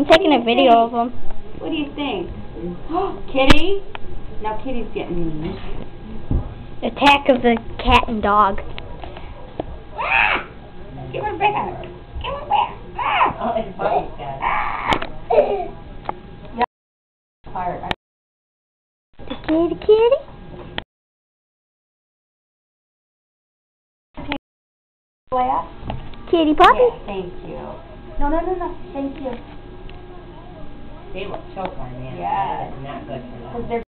I'm taking a video of them. What do you think? Kitty? Now Kitty's getting mean. Attack of the cat and dog. Ah! Give her back. Give her back. Oh, ah! it's Bobby's got Part. The kitty kitty. Kitty puppy. Yeah, thank you. No, no, no, no. Thank you. They will choke on that. Yeah. That is not good for them.